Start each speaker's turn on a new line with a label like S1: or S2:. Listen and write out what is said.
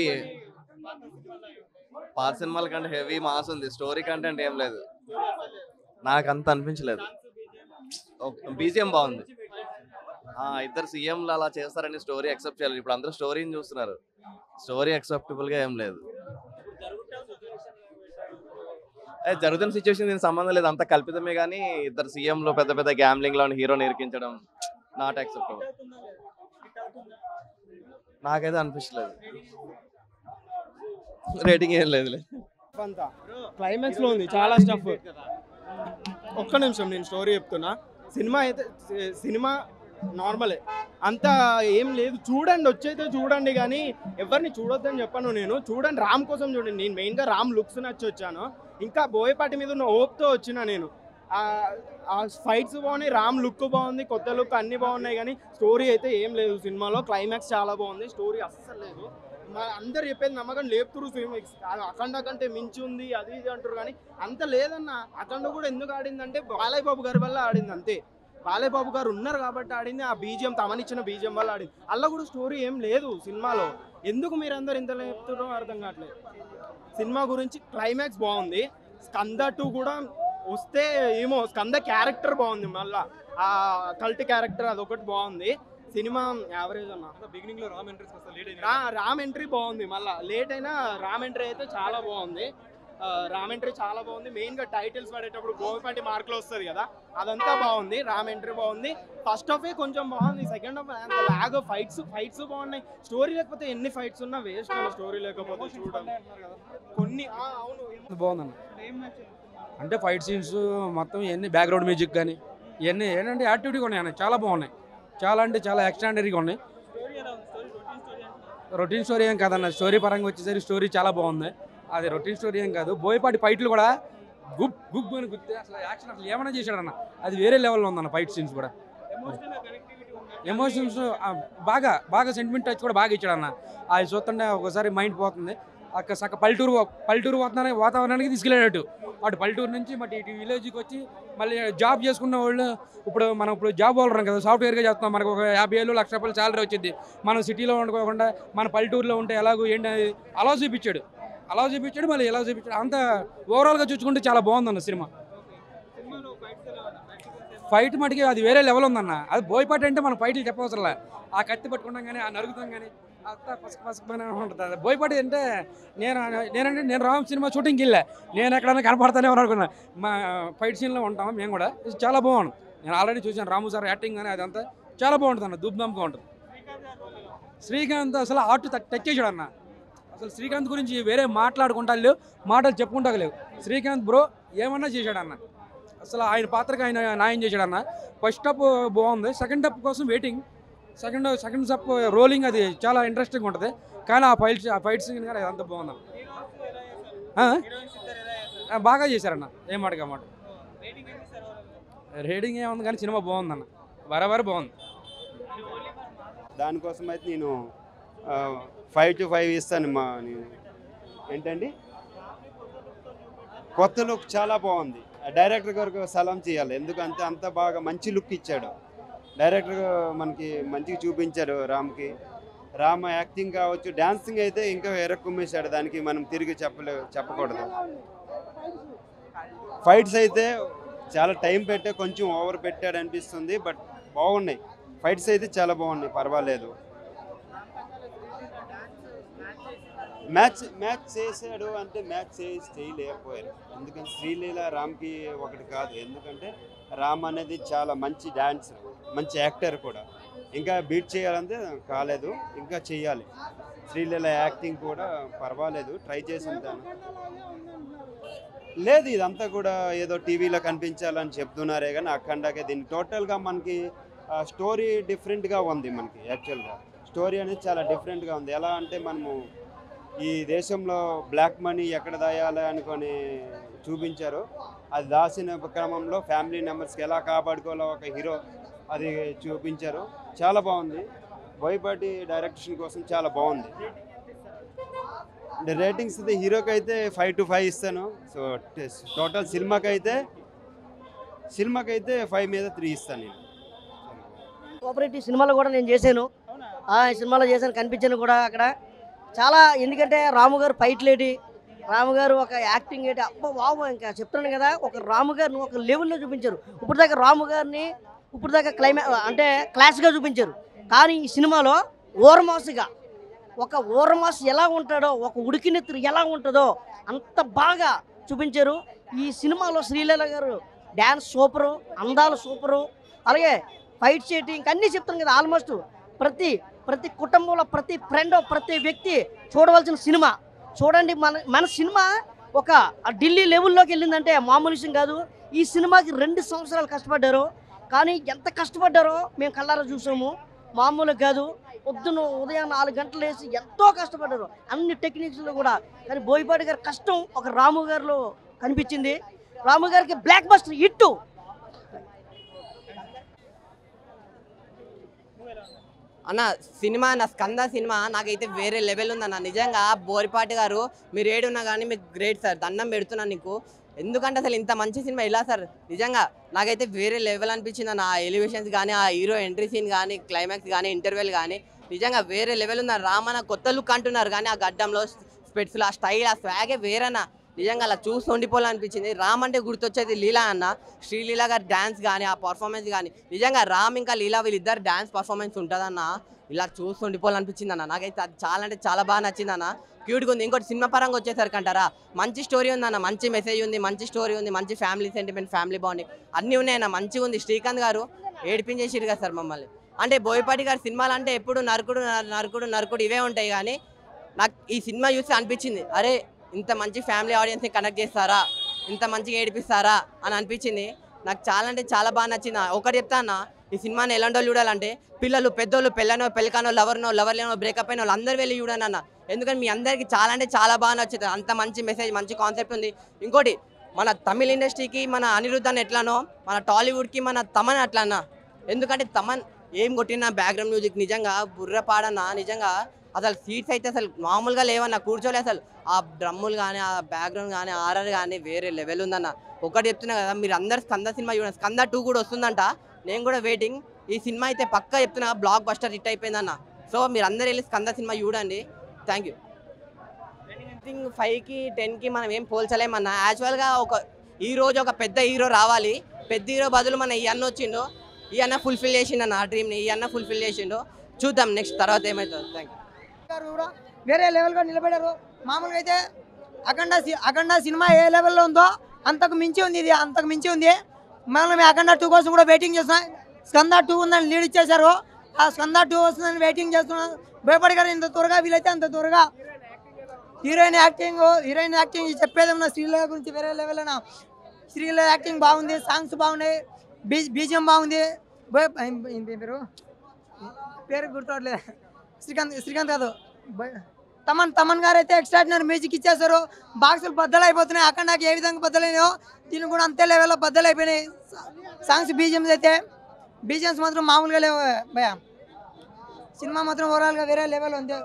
S1: Heavy. పాత సినిమాల కంటే హెవీ మాస్ ఉంది. స్టోరీ కంటెంట్ ఏం లేదు. నాకు అంత అనిపించలేదు బీజిఎం బాగుంది. ఆ, ఇద్దరు సీఎంలు అలా చేస్తారని స్టోరీ అక్సెప్ట్ చేయాలి ఇప్పుడు అందరూ స్టోరీని చూస్తున్నారు. స్టోరీ అక్సెప్టబుల్గా ఏం లేదు. ఏ, జరుగుతున్న సిచ్యువేషన్ దీనికి సంబంధం లేదు. అంత కల్పితమే కానీ ఇద్దరు సీఎంలు పెద్ద పెద్ద గ్యామ్లింగ్లో హీరోని ఇరికించడం నాట్ యాక్సెప్టబుల్. నాకైతే అనిపించలేదు. రేటింగ్ ఏం లేదులే.
S2: అంతా క్లైమాక్స్లో ఉంది చాలా స్టఫ్ ఒక్క నిమిషం నేను స్టోరీ చెప్తున్నా. సినిమా అయితే సినిమా నార్మలే. అంత ఏం లేదు. చూడండి వచ్చైతే చూడండి కానీ ఎవరిని చూడొద్దని చెప్పాను నేను. చూడండి రామ్ కోసం చూడండి. నేను మెయిన్గా రామ్ లుక్స్ నచ్చి వచ్చాను. ఇంకా బోయపాటి మీద ఉన్న ఓప్తో వచ్చిన నేను. ఆ- ఫైట్స్ బాగున్నాయి రామ్ లుక్ బాగుంది కొత్త లుక్ అన్ని బాగున్నాయి కానీ స్టోరీ అయితే ఏం లేదు. సినిమాలో క్లైమాక్స్ చాలా బాగుంది స్టోరీ అస్సలు లేదు. అందరు చెప్పేది నమ్మకం లేపుతురు సినిమా అఖండ కంటే మించి ఉంది అది ఇది అంటారు కానీ అంత లేదన్న అఖండ కూడా ఎందుకు ఆడిందంటే బాలయ్య బాబు గారి వల్ల ఆడింది అంతే. బాలయ్య బాబు గారు ఉన్నారు కాబట్టి ఆడింది ఆ బీజియం తమనిచ్చిన బీజియం వల్ల ఆడింది. అలా కూడా స్టోరీ ఏం లేదు సినిమాలో. ఎందుకు మీరందరూ ఇంత చెప్తున్నారో అర్థం కావట్లేదు. సినిమా గురించి క్లైమాక్స్ బాగుంది. స్కంద టూ కూడా వస్తే ఏమో స్కంద క్యారెక్టర్ బాగుంది మళ్ళా. ఆ కల్ట్ క్యారెక్టర్ అదొకటి బాగుంది. సినిమా యావరేజ్ అన్న.
S3: బిగినింగ్లో రామ్ ఎంట్రీస్ వస్తా లేట్
S2: రా రామ్ ఎంట్రీ బాగుంది మళ్ళా. లేట్ అయినా రామ్ ఎంట్రీ అయితే చాలా బాగుంది. రామ్ ఎంట్రీ చాలా బాగుంది. మెయిన్గా టైటిల్స్ పడేటప్పుడు గోవిపాటి మార్కులు వస్తుంది కదా అదంతా బాగుంది. రామ్ ఎంట్రీ బాగుంది. ఫస్ట్ హాఫ్ కొంచెం బాగుంది. సెకండ్ హాఫ్ అంత లాగ్ ఫైట్స్ ఫైట్స్ బాగున్నాయి. స్టోరీ లేకపోతే ఎన్ని ఫైట్స్ ఉన్నా వేస్ట్ స్టోరీ లేకపోతే చూడడం. కొన్ని ఆ, అవును.
S4: బాగుందన్న. అంటే ఫైట్ సీన్స్ మొత్తం ఇవన్నీ బ్యాక్గ్రౌండ్ మ్యూజిక్ కానీ ఇవన్నీ ఏంటంటే యాక్టివిటీగా ఉన్నాయి చాలా బాగున్నాయి. చాలా అంటే చాలా ఎక్స్ట్రాండరీగా ఉన్నాయి. రొటీన్ స్టోరీ ఏం కాదన్న స్టోరీ పరంగా వచ్చేసరికి స్టోరీ చాలా బాగుంది. అది రొటీన్ స్టోరీ ఏం కాదు. బోయపాటి ఫైట్లు కూడా గుప్ గుప్ అని గుర్తే అసలు యాక్షన్ అసలు ఏమైనా చేశాడన్న. అది వేరే లెవెల్లో ఉందన్న ఫైట్ సీన్స్ కూడా. ఎమోషన్స్ బాగా బాగా సెంటిమెంట్ టచ్ కూడా బాగా ఇచ్చాడన్న. అది చూస్తుంటే ఒకసారి మైండ్ పోతుంది. అక్కడ సక్క పల్లెటూరు పల్లెటూరు వాతావరణానికి వాతావరణానికి తీసుకెళ్ళేటట్టు. అటు పల్లెటూరు నుంచి మరి ఇటు విలేజ్కి వచ్చి మళ్ళీ జాబ్ చేసుకున్న వాళ్ళు ఇప్పుడు మనం ఇప్పుడు జాబ్ వాళ్ళు కదా సాఫ్ట్వేర్గా చేస్తున్నాం. మనకు ఒక యాభై ఏళ్ళు లక్ష రూపాయలు శాలరీ వచ్చింది. మనం సిటీలో ఉండకోకుండా మన పల్లెటూరులో ఉంటే ఎలాగో ఏంటి అనేది అలా చూపించాడు అలా చూపించాడు మళ్ళీ ఎలా చూపించాడు అంత ఓవరాల్గా చూసుకుంటే చాలా బాగుందన్న సినిమా. ఫైట్ మటుకి అది వేరే లెవెల్ ఉందన్న. అది బోయపాటి అంటే మనం ఫైట్లు చెప్పవసరంలే. ఆ కత్తి పట్టుకుంటాం కానీ ఆ నరుగుతాం కానీ అంతా పసుపు పసుపునే ఉంటుంది. అది అంటే నేను నేనంటే నేను రామ్ సినిమా షూటింగ్కి వెళ్ళా. నేను ఎక్కడైనా కనపడతానే అనుకున్నా. మా ఫైట్ సీన్లో ఉంటాం మేము కూడా. ఇది చాలా బాగుంది. నేను ఆల్రెడీ చూసాను రాము సార్ యాక్టింగ్ కానీ అదంతా. చాలా బాగుంటుంది అన్న దుబ్బంగా ఉంటుంది. శ్రీకాంత్ అసలు ఆర్ట్ టచ్ అన్న. అసలు శ్రీకాంత్ గురించి వేరే మాట్లాడుకుంటా లేవు మాటలు చెప్పుకుంటా లేవు. శ్రీకాంత్ బ్రో ఏమన్నా చేశాడు అన్న. అసలు ఆయన పాత్రకు ఆయన న్యాయం చేశాడన్న ఫస్ట్ అప్ బాగుంది. సెకండ్ అప్ కోసం వెయిటింగ్. సెకండ్ సెకండ్ సప్ రోలింగ్ అది చాలా ఇంట్రెస్టింగ్ ఉంటుంది. కానీ ఆ ఫైట్స్ ఆ ఫైట్ సీన్ కానీ అంత బాగుంది బాగా చేశారన్న. ఏం మాటగా మాట. రేటింగ్ ఏముంది కానీ సినిమా బాగుందన్న. బరాబర్ బాగుంది.
S5: దానికోసం అయితే నేను ఫైవ్ టు ఫైవ్ ఇస్తాను మా నేను. ఏంటండి? కొత్త లుక్ చాలా బాగుంది. డైరెక్టర్ గారికి సలాం చేయాలి. ఎందుకంటే అంత బాగా మంచి లుక్ ఇచ్చాడు. డైరెక్టర్ మనకి మంచిగా చూపించారు రామ్కి. రామ్ యాక్టింగ్ కావచ్చు డాన్సింగ్ అయితే ఇంకా వేరే కుమ్మేశాడు. దానికి మనం తిరిగి చెప్పలే చెప్పకూడదు. ఫైట్స్ అయితే చాలా టైం పెట్టే కొంచెం ఓవర్ పెట్టాడు అనిపిస్తుంది బట్ బాగున్నాయి. ఫైట్స్ అయితే చాలా బాగున్నాయి పర్వాలేదు. మ్యాచ్ మ్యాచ్ చేశాడు అంటే మ్యాచ్ చేసి చేయలేకపోయారు ఎందుకంటే శ్రీలీల రామ్కి ఒకటి కాదు. ఎందుకంటే రామ్ అనేది చాలా మంచి డాన్సర్. మంచి యాక్టర్ కూడా. ఇంకా బీట్ చేయాలంటే కాలేదు ఇంకా చేయాలి. శ్రీలీల యాక్టింగ్ కూడా పర్వాలేదు ట్రై చేసి ఉంటాను లేదు ఇదంతా కూడా ఏదో టీవీలో కనిపించాలని చెప్తున్నారే కానీ అఖండాకే దీన్ని టోటల్గా మనకి స్టోరీ డిఫరెంట్గా ఉంది మనకి యాక్చువల్గా. స్టోరీ అనేది చాలా డిఫరెంట్గా ఉంది. ఎలా అంటే మనము ఈ దేశంలో బ్లాక్ మనీ ఎక్కడ దాయాలి అనుకొని చూపించారు అది దాచిన క్రమంలో ఫ్యామిలీ మెంబర్స్కి ఎలా కాపాడుకోవాలో ఒక హీరో అది చూపించారు. చాలా బాగుంది. బోయపాటి డైరెక్షన్ కోసం చాలా బాగుంది. రేటింగ్స్ అయితే హీరోకి అయితే ఫైవ్ టు ఫైవ్ ఇస్తాను. సో టోటల్ సినిమాకి అయితే సినిమాకి అయితే ఫైవ్ మీద త్రీ ఇస్తాను నేను.
S6: కోఆపరేటివ్ సినిమాలో కూడా నేను చేశాను. ఈ సినిమాలో చేశాను కనిపించాను కూడా అక్కడ.
S3: చాలా ఎందుకంటే రాము గారు ఫైట్లేటి రాము గారు ఒక యాక్టింగ్ ఏంటి? అబ్బా బాబు ఇంకా చెప్తున్నాను కదా ఒక రాము గారిని ఒక లెవెల్లో చూపించారు. ఇప్పుడు దాకా రాము గారిని ఇప్పుడు దాకా క్లైమా అంటే క్లాస్గా చూపించారు. కానీ ఈ సినిమాలో ఓర్మాసుగా ఒక ఓర్మాస్ ఎలా ఉంటాడో ఒక ఉడికినెత్తురు ఎలా ఉంటుందో అంత బాగా చూపించారు. ఈ సినిమాలో శ్రీలీల గారు డ్యాన్స్ సూపరు అందాలు సూపరు అలాగే ఫైట్ చేయటం ఇంకా అన్నీ చెప్తాను కదా ఆల్మోస్ట్ ప్రతి ప్రతి కుటుంబంలో ప్రతి ఫ్రెండ్ ప్రతి వ్యక్తి చూడవలసిన సినిమా. చూడండి మన మన సినిమా ఒక ఢిల్లీ లెవెల్లోకి వెళ్ళిందంటే మామూలు విషయం కాదు. ఈ సినిమాకి రెండు సంవత్సరాలు కష్టపడ్డారు. కానీ ఎంత కష్టపడ్డారో మేము కళ్ళారా చూసాము మామూలు కాదు. పొద్దున ఉదయం నాలుగు గంటలు వేసి ఎంతో కష్టపడ్డారు. అన్ని టెక్నిక్స్లో కూడా. కానీ బోయపాటి గారి కష్టం ఒక రాము గారిలో కనిపించింది. రాము గారికి బ్లాక్ బస్టర్ ఇట్టు
S6: అన్న సినిమా నా స్కంద సినిమా నాకైతే వేరే లెవెల్ ఉందన్న. నిజంగా బోరిపాటి గారు మీరు ఏడున్నా కానీ మీకు గ్రేట్ సార్ దండం పెడుతున్నా నీకు. ఎందుకంటే అసలు ఇంత మంచి సినిమా ఇలా సార్? నిజంగా నాకైతే వేరే లెవెల్ అనిపించింది. అన్న ఆ ఎలివేషన్స్ కానీ ఆ హీరో ఎంట్రీ సీన్ కానీ క్లైమాక్స్ కానీ ఇంటర్వెల్ కానీ నిజంగా వేరే లెవెల్ ఉన్న రామన్న కొత్త లుక్ అంటున్నారు. కానీ ఆ గడ్డంలో స్పెట్స్లో ఆ స్టైల్ ఆ స్వాగే వేరేనా నిజంగా అలా చూసి ఉండిపోవాలనిపించింది. రామ్ అంటే గుర్తొచ్చేది లీలా అన్న. శ్రీలీల గారి డ్యాన్స్ కానీ ఆ పర్ఫార్మెన్స్ కానీ నిజంగా రామ్ ఇంకా లీలా వీళ్ళిద్దరు డ్యాన్స్ పర్ఫార్మెన్స్ ఉంటుందన్న. ఇలా చూసి ఉండిపోవాలనిపించింది అన్న. నాకైతే అది చాలా అంటే చాలా బాగా నచ్చింది అన్న. క్యూట్గా ఉంది. ఇంకోటి సినిమా పరంగా వచ్చేసరికి అంటారా? మంచి స్టోరీ ఉంది అన్న. మంచి మెసేజ్ ఉంది మంచి స్టోరీ ఉంది మంచి ఫ్యామిలీ సెంటిమెంట్ ఫ్యామిలీ బాగుంది అన్నీ ఉన్నాయన్న మంచిగా ఉంది. శ్రీకాంత్ గారు ఏడిపించేసిరు కదా సార్ మమ్మల్ని. అంటే బోయపాటి గారి సినిమాలు అంటే ఎప్పుడు నరకుడు నరకుడు నరకుడు ఇవే ఉంటాయి కానీ నాకు ఈ సినిమా చూసి అనిపించింది. అరే ఇంత మంచి ఫ్యామిలీ ఆడియన్స్ని కనెక్ట్ చేస్తారా? ఇంత మంచిగా ఏడిపిస్తారా? అని అనిపించింది. నాకు చాలా అంటే చాలా బాగా నచ్చింది ఒకటి చెప్తా అన్న. ఈ సినిమాని ఎలాంటి వాళ్ళు చూడాలంటే పిల్లలు పెద్దోళ్ళు పెళ్ళనో పెళ్ళకానో లవర్నో లవర్ లేనో బ్రేకప్ అయిన వాళ్ళు అందరూ వెళ్ళి చూడండి అన్న. ఎందుకంటే మీ అందరికీ చాలా అంటే చాలా బాగా నచ్చుతుంది. అంత మంచి మెసేజ్ మంచి కాన్సెప్ట్ ఉంది. ఇంకోటి మన తమిళ ఇండస్ట్రీకి మన అనిరుద్ధ్ అని ఎట్లానో మన టాలీవుడ్కి మన తమన్ అట్లన్నా ఎందుకంటే తమన్ ఏం కొట్టినా బ్యాక్గ్రౌండ్ మ్యూజిక్ నిజంగా బుర్రపాడన్నా నిజంగా అసలు సీట్స్ అయితే అసలు మామూలుగా లేవన్నా కూర్చోలే అసలు. ఆ డ్రమ్ములు కానీ ఆ బ్యాక్గ్రౌండ్ కానీ ఆర్ఆర్ కానీ వేరే లెవెల్ ఉందన్న. ఒకటి చెప్తున్నా కదా మీరు అందరు స్కంద సినిమా చూడండి. స్కంద టూ కూడా వస్తుందంట. నేను కూడా వెయిటింగ్ ఈ సినిమా అయితే పక్కా చెప్తున్నా బ్లాక్ బస్టర్ హిట్ అయిపోయిందన్న. సో మీరు అందరు వెళ్ళి స్కంద సినిమా చూడండి. థ్యాంక్ యూ థింక్ ఫైవ్కి టెన్కి మనం ఏం పోల్చలేమన్న. యాక్చువల్గా ఒక ఈ రోజు ఒక పెద్ద హీరో రావాలి. పెద్ద హీరో బదులు మన ఈ అన్న వచ్చిండు. ఈ అన్న ఫుల్ఫిల్ చేసిండు అన్న ఆ డ్రీమ్ని ఈ అన్న ఫుల్ఫిల్ చేసిండు. చూద్దాం నెక్స్ట్ తర్వాత ఏమవుతుంది థ్యాంక్ యూ
S7: కూడా వేరే లెవెల్గా నిలబడారు. మామూలుగా అయితే అఖండ సి- అఖండ సినిమా ఏ లెవెల్లో ఉందో అంతకు మించి ఉంది ఇది అంతకు మించి ఉంది. మనం మేము అఖండ టూ కోసం కూడా వెయిటింగ్ చేస్తున్నాం. స్కంద టూ ఉందని లీడ్ ఇచ్చేశారు. ఆ స్కంద టూ వస్తుందని వెయిటింగ్ చేస్తున్నాం. భయపడి గారు ఇంత త్వరగా వీలైతే అంత త్వరగా. హీరోయిన్ యాక్టింగ్ హీరోయిన్ యాక్టింగ్ చెప్పేది ఉన్న శ్రీలీల గురించి వేరే లెవెల్ అయినా శ్రీలీల యాక్టింగ్ బాగుంది సాంగ్స్ బాగున్నాయి బీ బీజియం బాగుంది. పేరు? పేరు గుర్తురావట్లేదు శ్రీకాంత్ శ్రీకాంత్ కాదు. బయ తమన్ తమన్ గారు అయితే ఎక్స్ట్రాడినరీ మ్యూజిక్ ఇచ్చేశారు. బాక్సులు బద్దలు అయిపోతున్నాయి అక్కడ నాకు ఏ విధంగా బద్దలైనాయో దీన్ని కూడా అంతే లెవెల్లో బద్దలు అయిపోయినాయి సాంగ్స్ బీజిఎమ్స్ అయితే బీజిఎమ్స్ మాత్రం మామూలుగా లేవు. భయ సినిమా మాత్రం ఓవరాల్గా వేరే లెవెల్ ఉంది.